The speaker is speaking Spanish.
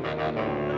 No.